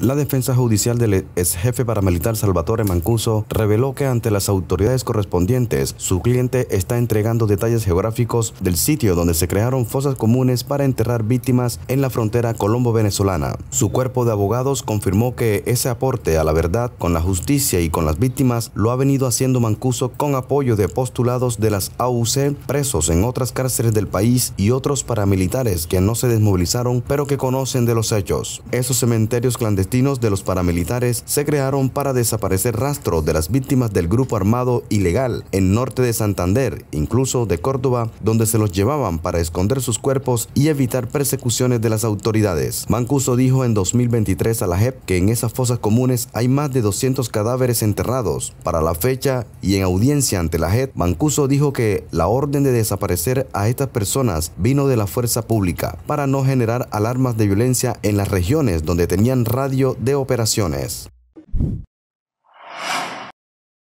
La defensa judicial del ex jefe paramilitar Salvatore Mancuso reveló que ante las autoridades correspondientes, su cliente está entregando detalles geográficos del sitio donde se crearon fosas comunes para enterrar víctimas en la frontera colombo-venezolana. Su cuerpo de abogados confirmó que ese aporte a la verdad con la justicia y con las víctimas lo ha venido haciendo Mancuso con apoyo de postulados de las AUC presos en otras cárceles del país y otros paramilitares que no se desmovilizaron pero que conocen de los hechos. Esos cementerios clandestinos destinos de los paramilitares se crearon para desaparecer rastro de las víctimas del grupo armado ilegal en norte de Santander, incluso de Córdoba, donde se los llevaban para esconder sus cuerpos y evitar persecuciones de las autoridades. Mancuso dijo en 2023 a la JEP que en esas fosas comunes hay más de 200 cadáveres enterrados. Para la fecha y en audiencia ante la JEP, Mancuso dijo que la orden de desaparecer a estas personas vino de la fuerza pública para no generar alarmas de violencia en las regiones donde tenían de operaciones.